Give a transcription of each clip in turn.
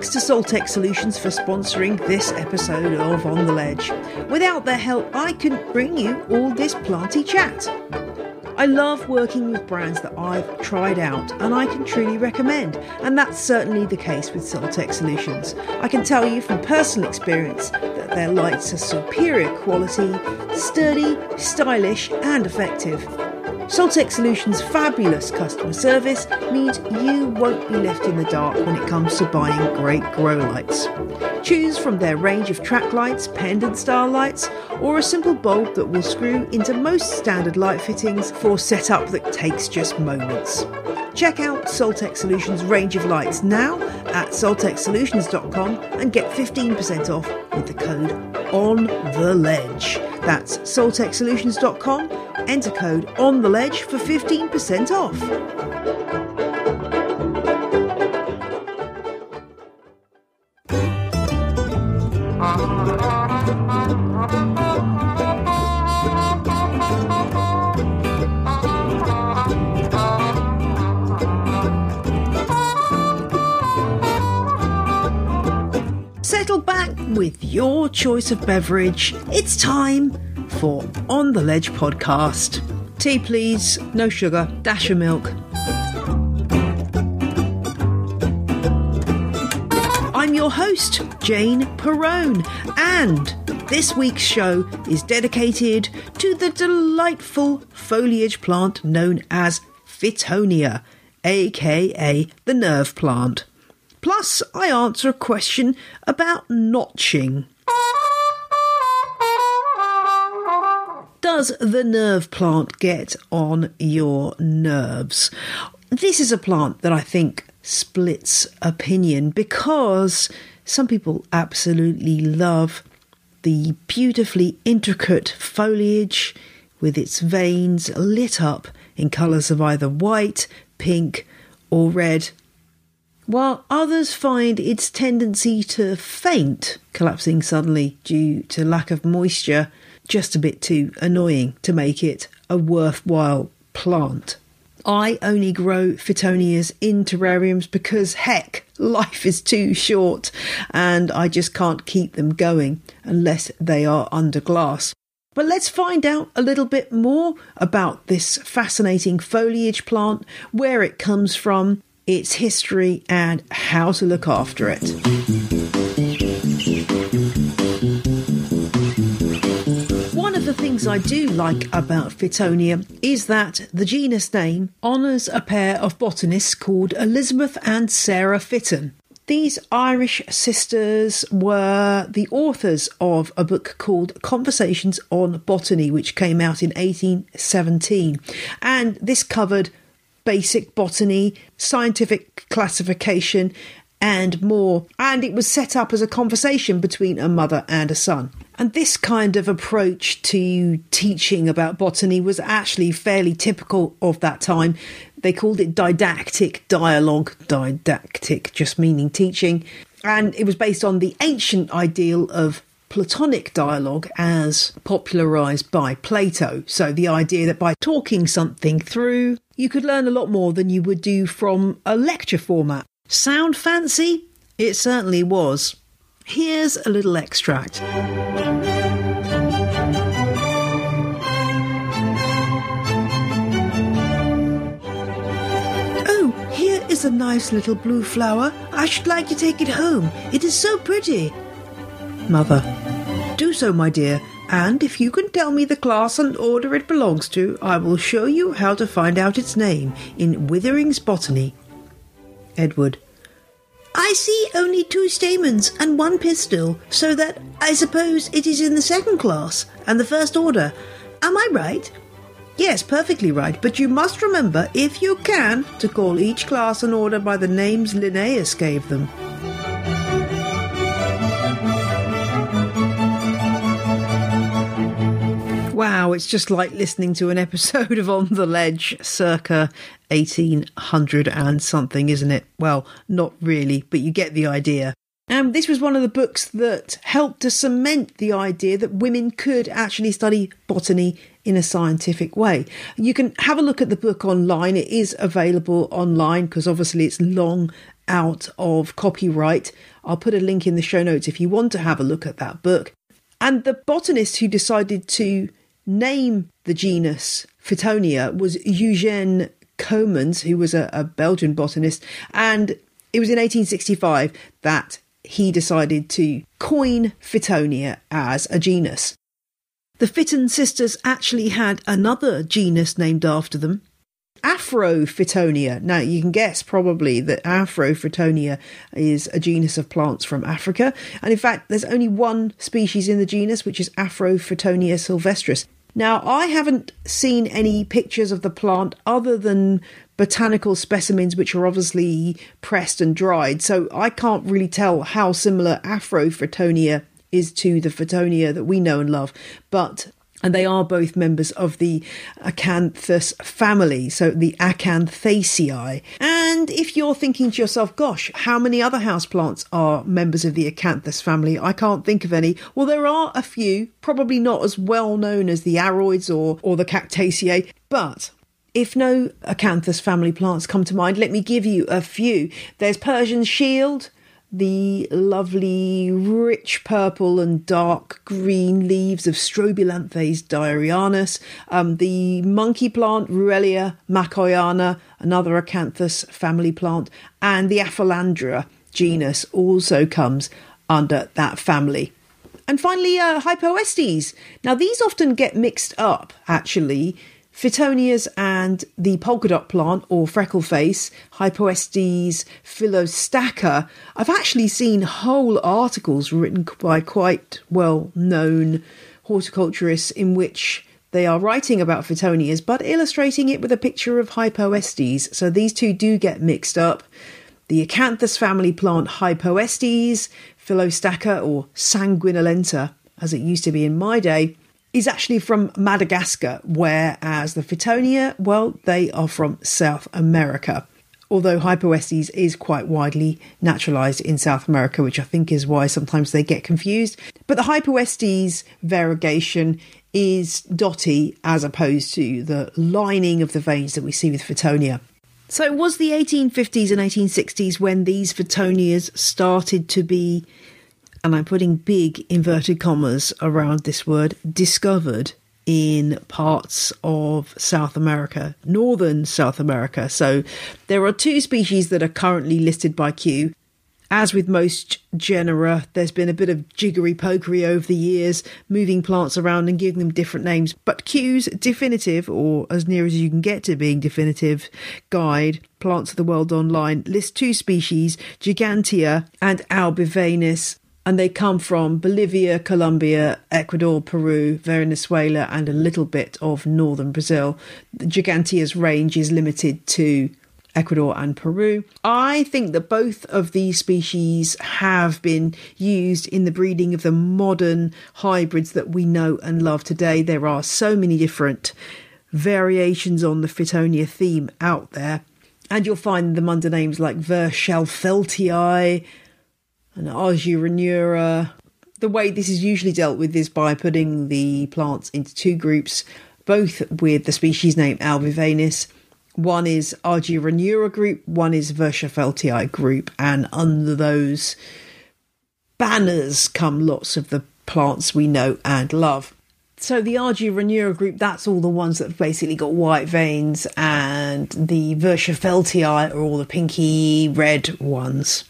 thanks to Soltech Solutions for sponsoring this episode of On the Ledge. Without their help, I couldn't bring you all this planty chat. I love working with brands that I've tried out and I can truly recommend, and that's certainly the case with Soltech Solutions. I can tell you from personal experience that their lights are superior quality, sturdy, stylish, and effective. Soltech Solutions' fabulous customer service means you won't be left in the dark when it comes to buying great grow lights. Choose from their range of track lights, pendant style lights, or a simple bulb that will screw into most standard light fittings for setup that takes just moments. Check out Soltech Solutions' range of lights now at soltechsolutions.com and get 15% off with the code ON THE LEDGE. That's soltechsolutions.com. Enter code ON THE LEDGE for 15% off. With your choice of beverage. It's time for On the Ledge podcast. Tea, please. No sugar. Dash of milk. I'm your host, Jane Perrone, and this week's show is dedicated to the delightful foliage plant known as Fittonia, aka the nerve plant. Plus, I answer a question about notching. Does the nerve plant get on your nerves? This is a plant that I think splits opinion because some people absolutely love the beautifully intricate foliage with its veins lit up in colours of either white, pink, or red while others find its tendency to faint, collapsing suddenly due to lack of moisture, just a bit too annoying to make it a worthwhile plant. I only grow Fittonias in terrariums because, heck, life is too short and I just can't keep them going unless they are under glass. But let's find out a little bit more about this fascinating foliage plant, where it comes from, its history, and how to look after it. One of the things I do like about Fittonia is that the genus name honours a pair of botanists called Elizabeth and Sarah Fitton. These Irish sisters were the authors of a book called Conversations on Botany, which came out in 1817. And this covered basic botany, scientific classification, and more. And it was set up as a conversation between a mother and a son. And this kind of approach to teaching about botany was actually fairly typical of that time. They called it didactic dialogue, didactic just meaning teaching. And it was based on the ancient ideal of Platonic dialogue as popularized by Plato. So, the idea that by talking something through, you could learn a lot more than you would do from a lecture format. Sound fancy? It certainly was. Here's a little extract. Oh, here is a nice little blue flower. I should like to take it home. It is so pretty. Mother. Do so, my dear, and if you can tell me the class and order it belongs to, I will show you how to find out its name in Withering's Botany. Edward. I see only two stamens and one pistil, so that I suppose it is in the second class and the first order. Am I right? Yes, perfectly right, but you must remember, if you can, to call each class and order by the names Linnaeus gave them. Wow, it's just like listening to an episode of On the Ledge circa 1800 and something, isn't it? Well, not really, but you get the idea. And this was one of the books that helped to cement the idea that women could actually study botany in a scientific way. You can have a look at the book online. It is available online because obviously it's long out of copyright. I'll put a link in the show notes if you want to have a look at that book. And the botanist who decided to name the genus Fittonia was Eugène Coemans, who was a, a Belgian botanist, and it was in 1865 that he decided to coin Fittonia as a genus. The Fitton sisters actually had another genus named after them, Afrofittonia. Now, you can guess probably that Afrofittonia is a genus of plants from Africa. And in fact, there's only one species in the genus, which is Afrofittonia sylvestris. Now, I haven't seen any pictures of the plant other than botanical specimens, which are obviously pressed and dried, so I can't really tell how similar Afrofittonia is to the Fittonia that we know and love. But and they are both members of the Acanthus family, so the Acanthaceae. And if you're thinking to yourself, gosh, how many other houseplants are members of the Acanthus family? I can't think of any. Well, there are a few, probably not as well known as the Aroids or, or the Cactaceae, but if no Acanthus family plants come to mind, let me give you a few. There's Persian shield, the lovely rich purple and dark green leaves of Strobilanthes dyerianus, um, the monkey plant Ruellia makoyana, another acanthus family plant, and the Aphelandra genus also comes under that family. And finally, uh, Hypoestes. Now, these often get mixed up, actually, Fittonias and the polka dot plant or freckle face, Hypoestes phyllostachya. I've actually seen whole articles written by quite well known horticulturists in which they are writing about Fittonias but illustrating it with a picture of Hypoestes. So these two do get mixed up. The Acanthus family plant Hypoestes, phyllostachya or sanguinolenta, as it used to be in my day, is actually from Madagascar, whereas the Fittonia, well, they are from South America. Although Hypoestes is quite widely naturalized in South America, which I think is why sometimes they get confused. But the Hypoestes variegation is dotty as opposed to the lining of the veins that we see with Fittonia. So it was the 1850s and 1860s when these Fittonias started to be and I'm putting big inverted commas around this word, discovered in parts of South America, northern South America. So there are two species that are currently listed by Kew. As with most genera, there's been a bit of jiggery pokery over the years, moving plants around and giving them different names. But Kew's definitive, or as near as you can get to being definitive, guide, Plants of the World Online, lists two species, Gigantea and Albivenis, and they come from Bolivia, Colombia, Ecuador, Peru, Venezuela, and a little bit of northern Brazil. The Gigantea's range is limited to Ecuador and Peru. I think that both of these species have been used in the breeding of the modern hybrids that we know and love today. There are so many different variations on the Fittonia theme out there. And you'll find them under names like And Argyronura. The way this is usually dealt with is by putting the plants into two groups, both with the species name Albivenis. One is Argyronura group, one is Verschaffeltii group, and under those banners come lots of the plants we know and love. So the Argyronura group, that's all the ones that have basically got white veins, and the Verschaffeltii are all the pinky red ones.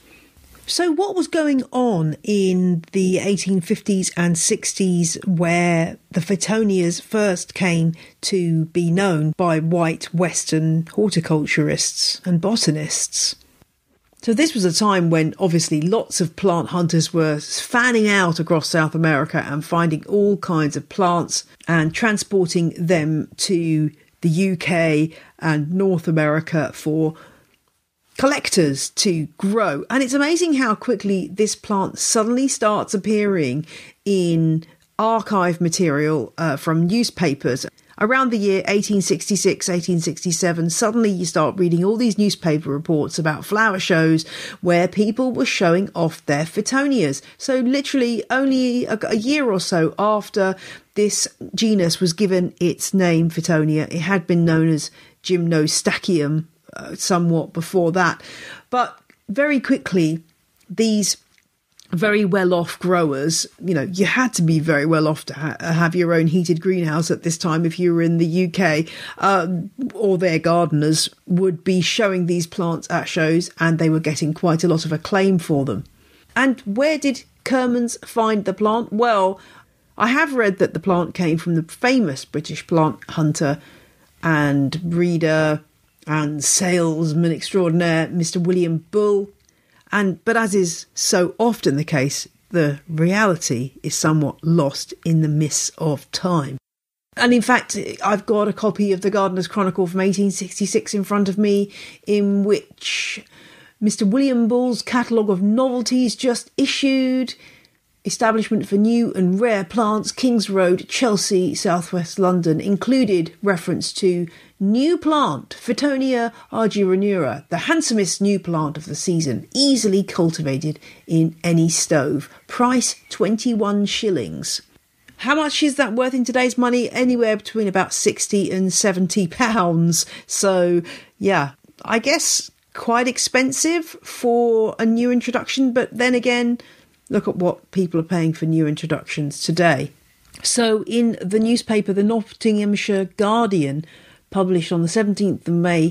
So, what was going on in the 1850s and 60s where the Fittonias first came to be known by white Western horticulturists and botanists? So, this was a time when obviously lots of plant hunters were fanning out across South America and finding all kinds of plants and transporting them to the UK and North America for collectors to grow. And it's amazing how quickly this plant suddenly starts appearing in archive material uh, from newspapers. Around the year 1866, 1867, suddenly you start reading all these newspaper reports about flower shows where people were showing off their Fittonias. So, literally, only a, a year or so after this genus was given its name, Fittonia, it had been known as Gymnostachyum uh, somewhat before that. But very quickly, these very well off growers, you know, you had to be very well off to ha- have your own heated greenhouse at this time if you were in the UK, uh, or their gardeners would be showing these plants at shows and they were getting quite a lot of acclaim for them. And where did Coemans find the plant? Well, I have read that the plant came from the famous British plant hunter and breeder and salesman extraordinaire, Mr. William Bull. And but as is so often the case, the reality is somewhat lost in the mists of time. And in fact, I've got a copy of the Gardener's Chronicle from 1866 in front of me, in which Mr. William Bull's catalogue of novelties just issued establishment for new and rare plants, Kings Road, Chelsea, southwest London, included reference to new plant, Fittonia argyronura, the handsomest new plant of the season, easily cultivated in any stove. Price 21 shillings. How much is that worth in today's money? Anywhere between about 60 and 70 pounds. So, yeah, I guess quite expensive for a new introduction, but then again, look at what people are paying for new introductions today. So, in the newspaper, the Nottinghamshire Guardian, published on the 17th of May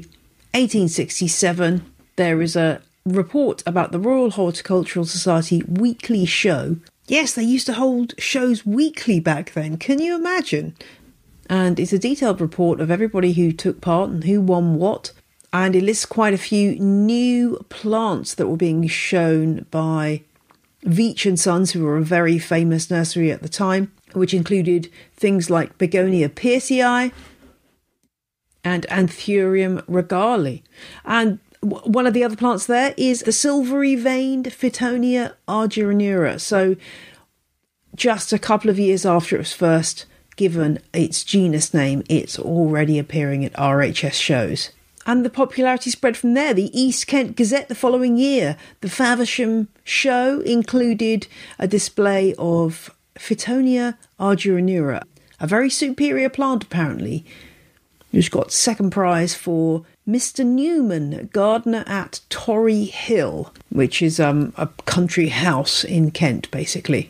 1867, there is a report about the Royal Horticultural Society weekly show. Yes, they used to hold shows weekly back then. Can you imagine? And it's a detailed report of everybody who took part and who won what. And it lists quite a few new plants that were being shown by Veitch and Sons, who were a very famous nursery at the time, which included things like Begonia pearcii and Anthurium regale. And one of the other plants there is the silvery veined Fittonia argyronura. So, just a couple of years after it was first given its genus name, it's already appearing at RHS shows and the popularity spread from there. The East Kent Gazette the following year, the Faversham show included a display of Fittonia argyronura, a very superior plant apparently, which got second prize for Mr. Newman, gardener at Torry Hill, which is um, a country house in Kent, basically.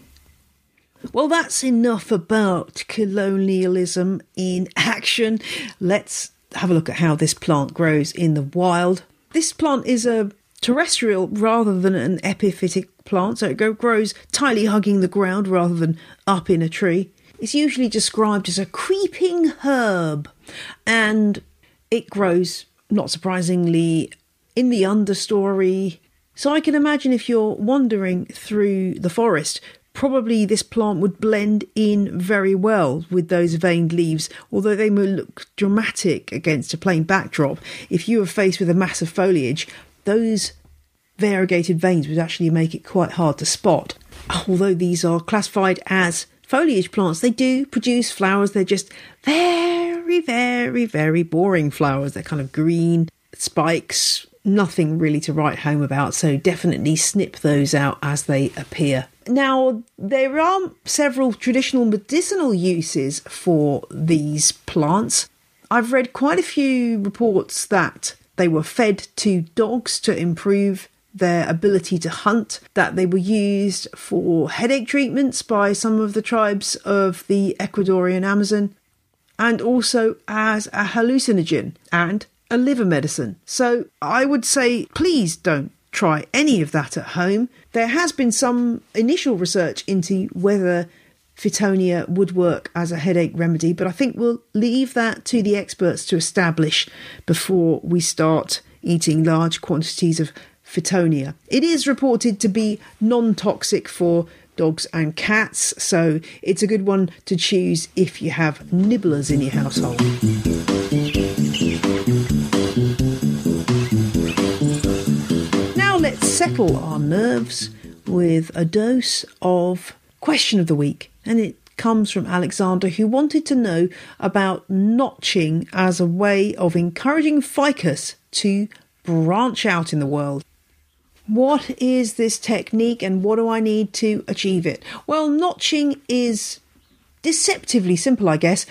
Well, that's enough about colonialism in action. Let's have a look at how this plant grows in the wild. This plant is a terrestrial rather than an epiphytic plant, so it grows tightly hugging the ground rather than up in a tree. It's usually described as a creeping herb, and it grows, not surprisingly, in the understory. So I can imagine if you're wandering through the forest, probably this plant would blend in very well with those veined leaves, although they may look dramatic against a plain backdrop. If you were faced with a mass of foliage, those variegated veins would actually make it quite hard to spot. Although these are classified as foliage plants, they do produce flowers. They're just very, very, very boring flowers. They're kind of green spikes, nothing really to write home about, so definitely snip those out as they appear. Now, there are several traditional medicinal uses for these plants. I've read quite a few reports that they were fed to dogs to improve their ability to hunt, that they were used for headache treatments by some of the tribes of the Ecuadorian Amazon, and also as a hallucinogen and a liver medicine. So I would say please don't try any of that at home. There has been some initial research into whether Fittonia would work as a headache remedy, but I think we'll leave that to the experts to establish before we start eating large quantities of Fittonia. It is reported to be non toxic for dogs and cats, so it's a good one to choose if you have nibblers in your household. Settle our nerves with a dose of question of the week. And it comes from Alexander, who wanted to know about notching as a way of encouraging ficus to branch out in the world. What is this technique and what do I need to achieve it? Well, notching is deceptively simple, I guess.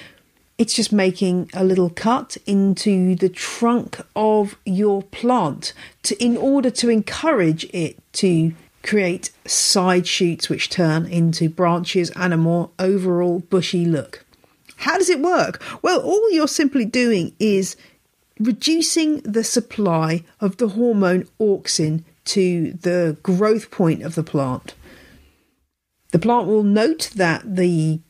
It's just making a little cut into the trunk of your plant to, in order to encourage it to create side shoots which turn into branches and a more overall bushy look. How does it work? Well, all you're simply doing is reducing the supply of the hormone auxin to the growth point of the plant. The plant will note that the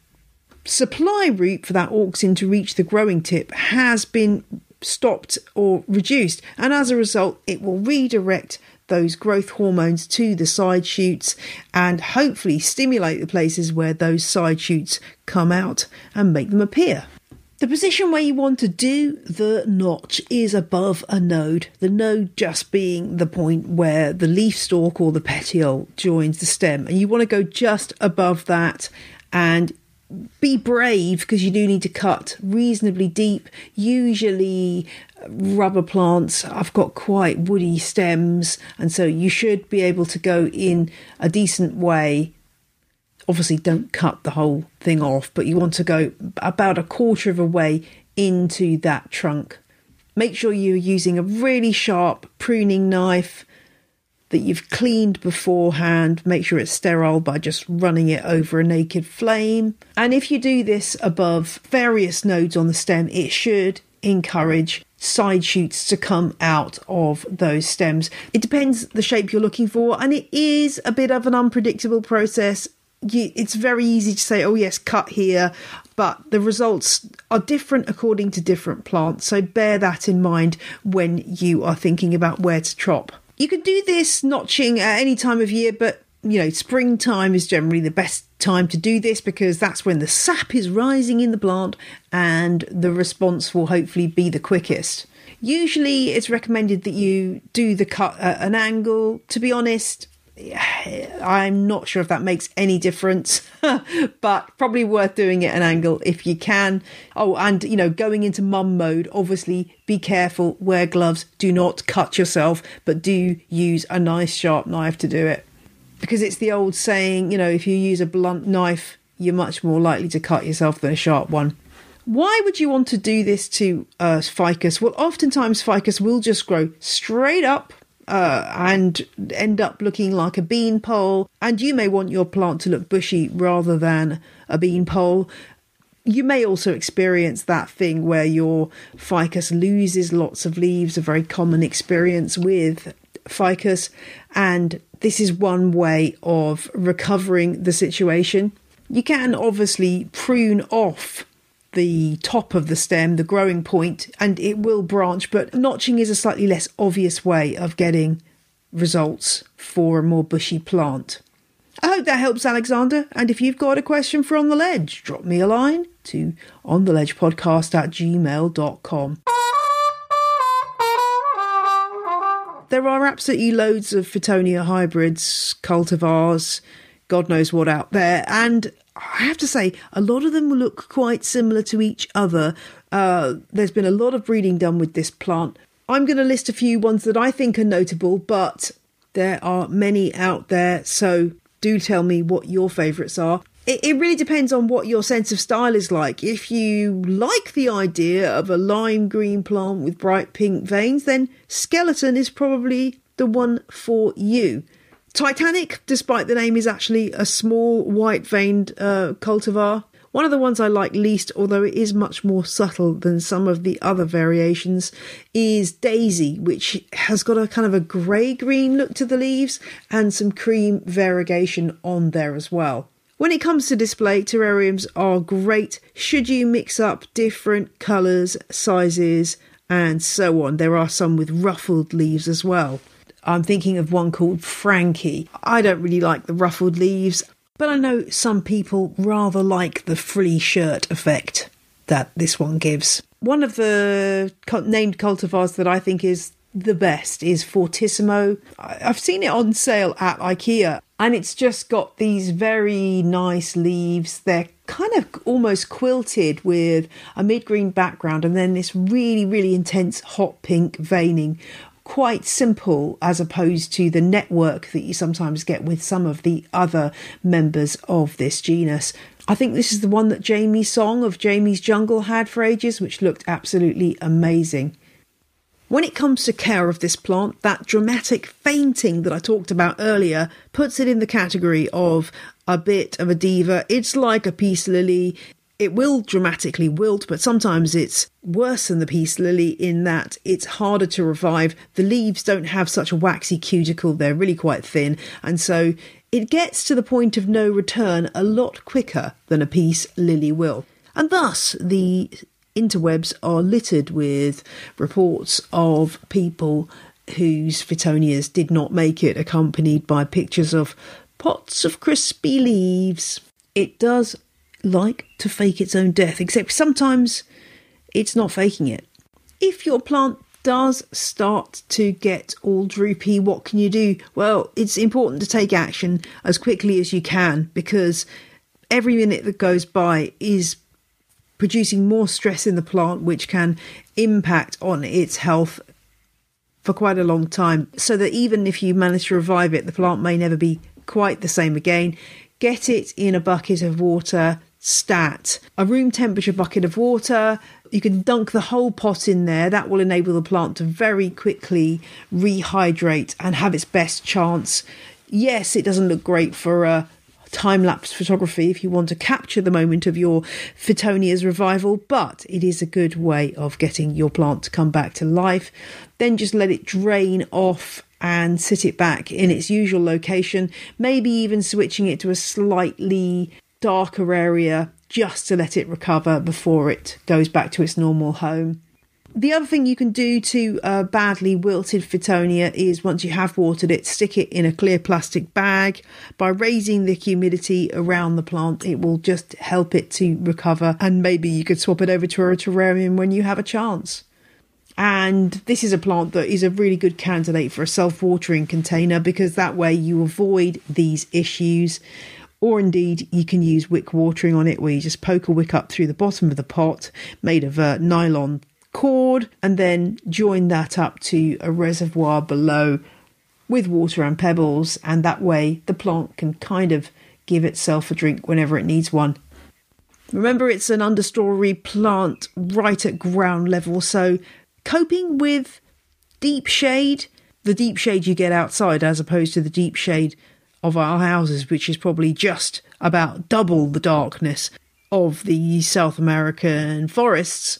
supply route for that auxin to reach the growing tip has been stopped or reduced, and as a result, it will redirect those growth hormones to the side shoots and hopefully stimulate the places where those side shoots come out and make them appear. The position where you want to do the notch is above a node, the node just being the point where the leaf stalk or the petiole joins the stem, and you want to go just above that and be brave because you do need to cut reasonably deep. Usually, rubber plants I've got quite woody stems, and so you should be able to go in a decent way obviously don't cut the whole thing off, but you want to go about a quarter of a way into that trunk. Make sure you're using a really sharp pruning knife that you've cleaned beforehand. Make sure it's sterile by just running it over a naked flame. And if you do this above various nodes on the stem, it should encourage side shoots to come out of those stems. It depends the shape you're looking for, and it is a bit of an unpredictable process it's very easy to say, oh, yes, cut here, but the results are different according to different plants. So bear that in mind when you are thinking about where to chop. You could do this notching at any time of year, but you know, springtime is generally the best time to do this because that's when the sap is rising in the plant and the response will hopefully be the quickest. Usually, it's recommended that you do the cut at an angle. To be honest, I'm not sure if that makes any difference, but probably worth doing it an angle if you can. Oh, and you know, going into mum mode, obviously be careful, wear gloves, do not cut yourself, but do use a nice sharp knife to do it. Because it's the old saying, you know, if you use a blunt knife, you're much more likely to cut yourself than a sharp one. Why would you want to do this to uh, ficus? Well, oftentimes ficus will just grow straight up uh, and end up looking like a bean pole. And you may want your plant to look bushy rather than a bean pole. You may also experience that thing where your ficus loses lots of leaves, a very common experience with ficus. And this is one way of recovering the situation. You can obviously prune off the top of the stem, the growing point, and it will branch, but notching is a slightly less obvious way of getting results for a more bushy plant. I hope that helps, Alexander. And if you've got a question for On the Ledge, drop me a line to ontheledgepodcast at gmail.com. There are absolutely loads of Fittonia hybrids, cultivars, God knows what out there, and I have to say, a lot of them look quite similar to each other. Uh, there's been a lot of breeding done with this plant. I'm going to list a few ones that I think are notable, but there are many out there, so do tell me what your favourites are. It, it really depends on what your sense of style is like. If you like the idea of a lime green plant with bright pink veins, then Skeleton is probably the one for you. Titanic, despite the name, is actually a small white veined uh, cultivar. One of the ones I like least, although it is much more subtle than some of the other variations, is Daisy, which has got a kind of a grey green look to the leaves and some cream variegation on there as well. When it comes to display, terrariums are great should you mix up different colours, sizes, and so on. There are some with ruffled leaves as well. I'm thinking of one called Frankie. I don't really like the ruffled leaves, but I know some people rather like the frilly shirt effect that this one gives. One of the named cultivars that I think is the best is Fortissimo. I've seen it on sale at IKEA and it's just got these very nice leaves. They're kind of almost quilted with a mid green background and then this really, really intense hot pink veining quite simple as opposed to the network that you sometimes get with some of the other members of this genus. I think this is the one that Jamie Song of Jamie's Jungle had for ages, which looked absolutely amazing. When it comes to care of this plant, that dramatic fainting that I talked about earlier puts it in the category of a bit of a diva. It's like a peace lily. It will dramatically wilt, but sometimes it's worse than the peace lily in that it's harder to revive. The leaves don't have such a waxy cuticle, they're really quite thin, and so it gets to the point of no return a lot quicker than a peace lily will. And thus, the interwebs are littered with reports of people whose Fittonias did not make it, accompanied by pictures of pots of crispy leaves. It does like to fake its own death, except sometimes it's not faking it. If your plant does start to get all droopy, what can you do? Well, it's important to take action as quickly as you can because every minute that goes by is producing more stress in the plant, which can impact on its health for quite a long time. So that even if you manage to revive it, the plant may never be quite the same again. Get it in a bucket of water, stat, a room temperature bucket of water. You can dunk the whole pot in there. That will enable the plant to very quickly rehydrate and have its best chance. Yes, it doesn't look great for a time lapse photography if you want to capture the moment of your Fittonia's revival, but it is a good way of getting your plant to come back to life. Then just let it drain off and sit it back in its usual location, maybe even switching it to a slightly darker area just to let it recover before it goes back to its normal home. The other thing you can do to a badly wilted Fittonia is once you have watered it, stick it in a clear plastic bag. By raising the humidity around the plant, it will just help it to recover. And maybe you could swap it over to a terrarium when you have a chance. And this is a plant that is a really good candidate for a self watering container because that way you avoid these issues. Or indeed, you can use wick watering on it where you just poke a wick up through the bottom of the pot made of a nylon cord and then join that up to a reservoir below with water and pebbles, and that way the plant can kind of give itself a drink whenever it needs one. Remember, it's an understory plant right at ground level, so coping with deep shade, the deep shade you get outside as opposed to the deep shade of our houses, which is probably just about double the darkness of the South American forests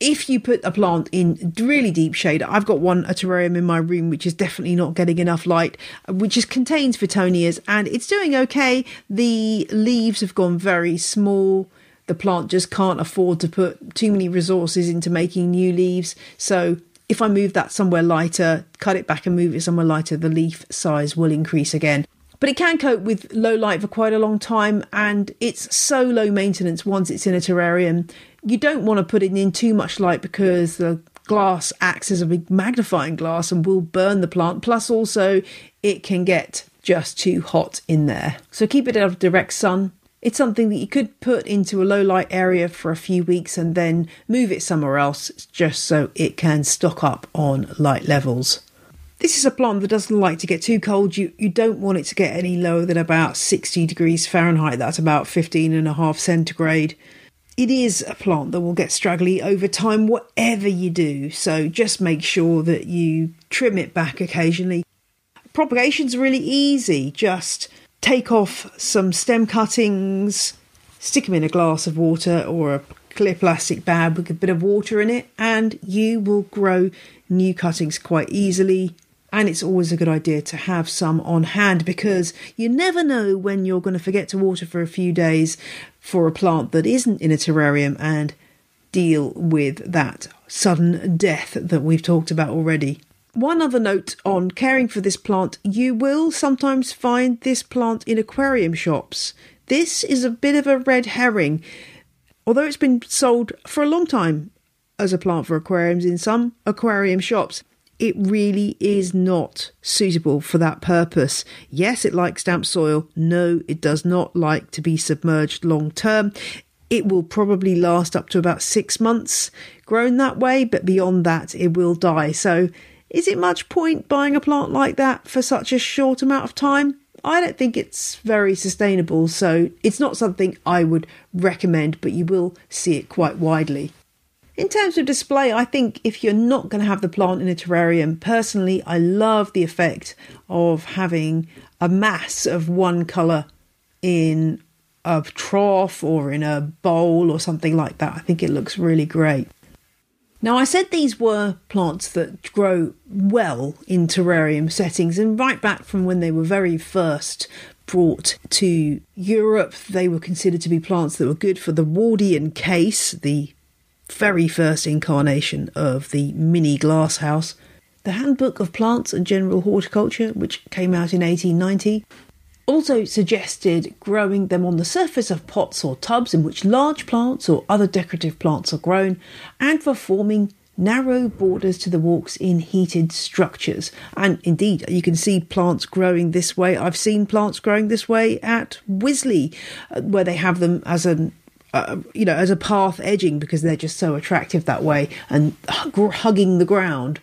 if you put a plant in really deep shade, I've got one, a terrarium in my room, which is definitely not getting enough light, which just contains Fittonias and it's doing okay. The leaves have gone very small. The plant just can't afford to put too many resources into making new leaves. So if I move that somewhere lighter, cut it back and move it somewhere lighter, the leaf size will increase again. But it can cope with low light for quite a long time and it's so low maintenance once it's in a terrarium you don't want to put it in too much light because the glass acts as a big magnifying glass and will burn the plant. Plus, also, it can get just too hot in there. So keep it out of direct sun. It's something that you could put into a low light area for a few weeks and then move it somewhere else just so it can stock up on light levels. This is a plant that doesn't like to get too cold. You you don't want it to get any lower than about 60 degrees Fahrenheit. That's about 15 and a half centigrade it is a plant that will get straggly over time, whatever you do. So just make sure that you trim it back occasionally. Propagation's really easy. Just take off some stem cuttings, stick them in a glass of water or a clear plastic bag with a bit of water in it, and you will grow new cuttings quite easily. And it's always a good idea to have some on hand because you never know when you're going to forget to water for a few days for a plant that isn't in a terrarium and deal with that sudden death that we've talked about already. One other note on caring for this plant you will sometimes find this plant in aquarium shops. This is a bit of a red herring. Although it's been sold for a long time as a plant for aquariums in some aquarium shops, it really is not suitable for that purpose. Yes, it likes damp soil. No, it does not like to be submerged long term. It will probably last up to about six months grown that way, but beyond that, it will die. So, is it much point buying a plant like that for such a short amount of time? I don't think it's very sustainable, so it's not something I would recommend, but you will see it quite widely. In terms of display, I think if you're not going to have the plant in a terrarium, personally, I love the effect of having a mass of one colour in a trough or in a bowl or something like that. I think it looks really great. Now, I said these were plants that grow well in terrarium settings, and right back from when they were very first brought to Europe, they were considered to be plants that were good for the Wardian case, the very first incarnation of the mini glasshouse. The Handbook of Plants and General Horticulture, which came out in 1890, also suggested growing them on the surface of pots or tubs in which large plants or other decorative plants are grown, and for forming narrow borders to the walks in heated structures. And indeed, you can see plants growing this way. I've seen plants growing this way at Wisley, uh, where they have them as an uh, you know, as a path edging because they're just so attractive that way and hugging the ground.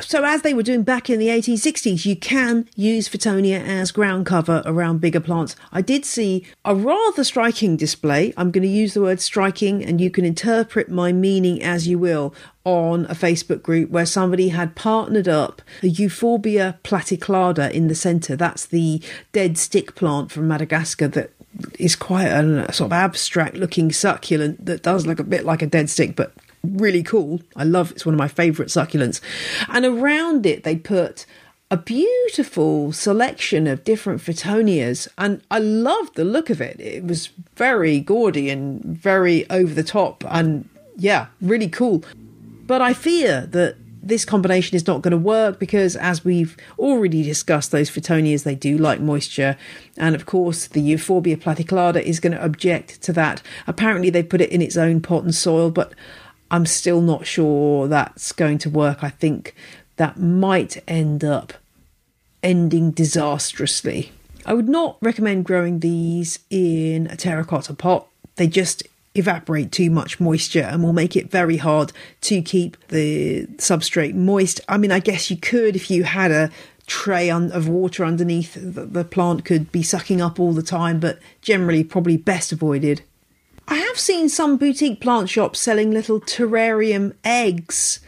So, as they were doing back in the 1860s, you can use Fittonia as ground cover around bigger plants. I did see a rather striking display. I'm going to use the word striking, and you can interpret my meaning as you will on a Facebook group where somebody had partnered up a Euphorbia platyclada in the centre. That's the dead stick plant from Madagascar that is quite a sort of abstract looking succulent that does look a bit like a dead stick, but really cool. I love it's one of my favourite succulents. And around it, they put a beautiful selection of different Fittonias, and I loved the look of it. It was very gaudy and very over the top, and yeah, really cool. But I fear that this combination is not going to work because, as we've already discussed, those Fittonias they do like moisture, and of course, the Euphorbia platyclada is going to object to that. Apparently, they put it in its own pot and soil, but I'm still not sure that's going to work. I think that might end up ending disastrously. I would not recommend growing these in a terracotta pot. They just evaporate too much moisture and will make it very hard to keep the substrate moist. I mean, I guess you could if you had a tray of water underneath that the plant could be sucking up all the time, but generally probably best avoided. I have seen some boutique plant shops selling little terrarium eggs,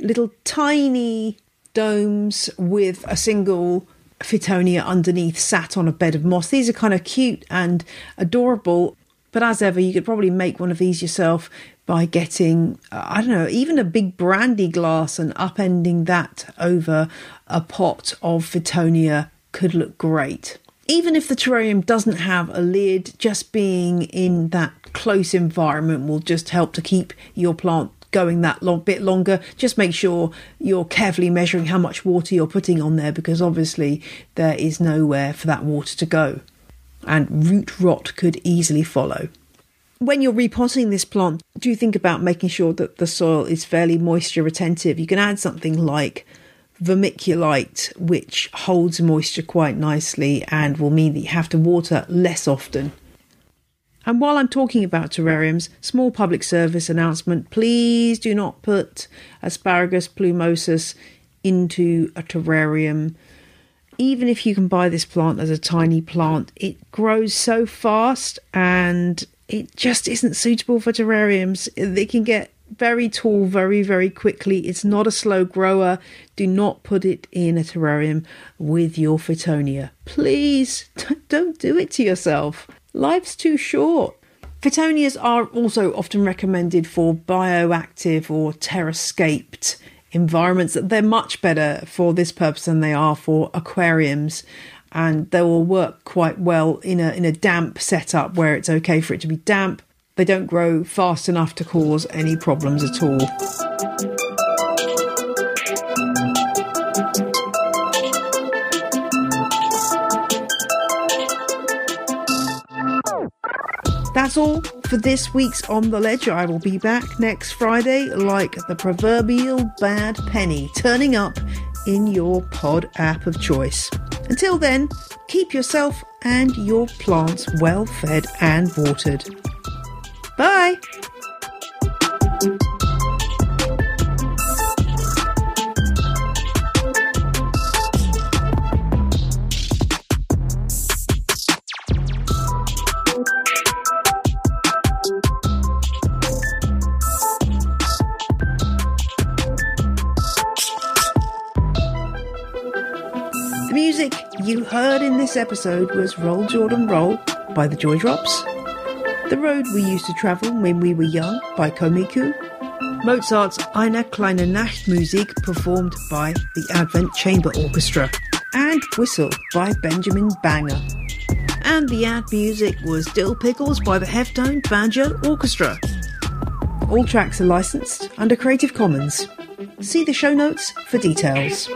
little tiny domes with a single Fittonia underneath sat on a bed of moss. These are kind of cute and adorable, but as ever, you could probably make one of these yourself by getting, I don't know, even a big brandy glass and upending that over a pot of Fittonia could look great. Even if the terrarium doesn't have a lid, just being in that close environment will just help to keep your plant going that long bit longer. Just make sure you're carefully measuring how much water you're putting on there because obviously there is nowhere for that water to go. And root rot could easily follow. When you're repotting this plant, do think about making sure that the soil is fairly moisture retentive. You can add something like vermiculite, which holds moisture quite nicely and will mean that you have to water less often. And while I'm talking about terrariums, small public service announcement please do not put Asparagus plumosus into a terrarium. Even if you can buy this plant as a tiny plant, it grows so fast and it just isn't suitable for terrariums. They can get very tall very, very quickly. It's not a slow grower. Do not put it in a terrarium with your Fittonia. Please don't do it to yourself. Life's too short. Fittonias are also often recommended for bioactive or terrascaped environments. They're much better for this purpose than they are for aquariums, and they will work quite well in a in a damp setup where it's okay for it to be damp. They don't grow fast enough to cause any problems at all. That's all for this week's On the Ledge. I will be back next Friday like the proverbial bad penny turning up in your pod app of choice. Until then, keep yourself and your plants well fed and watered. Bye. The music you heard in this episode was Roll Jordan Roll by the Joy Drops. The Road We Used to Travel When We Were Young by Komiku, Mozart's Eine kleine Nachtmusik performed by the Advent Chamber Orchestra, and Whistle by Benjamin Banger. And the ad music was Dill Pickles by the Heftone Banjo Orchestra. All tracks are licensed under Creative Commons. See the show notes for details.